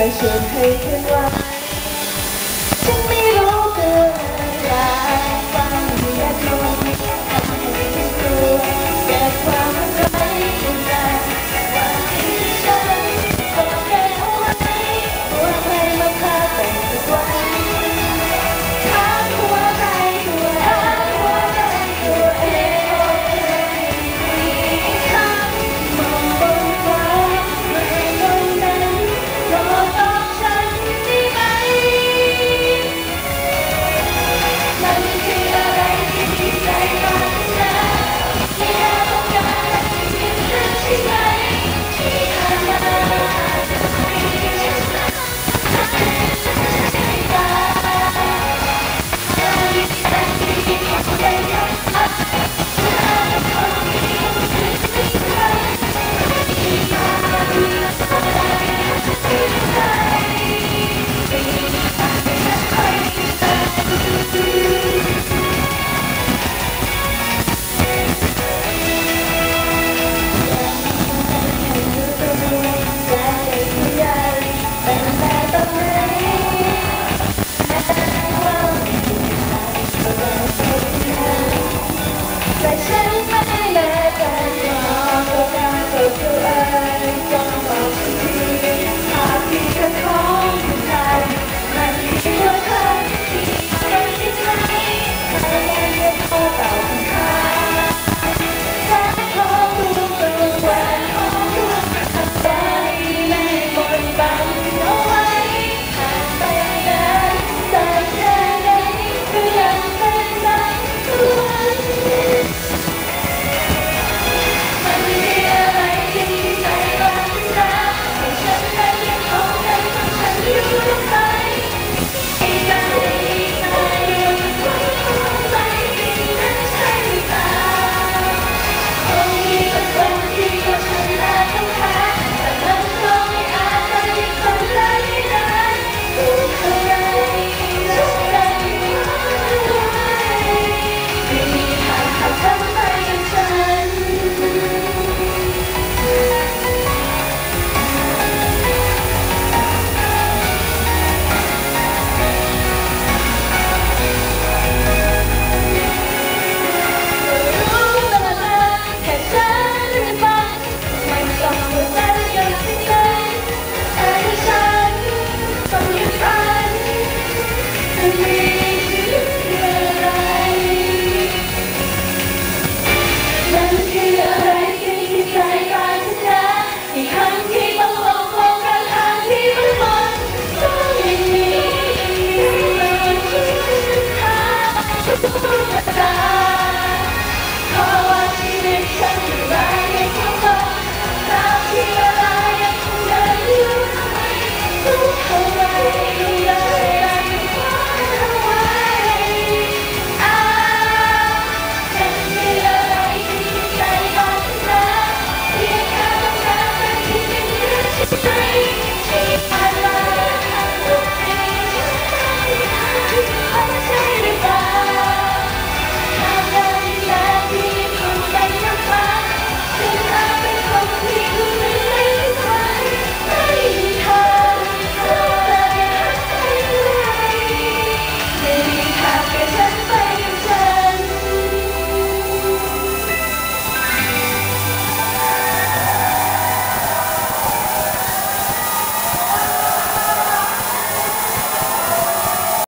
make sure to pay.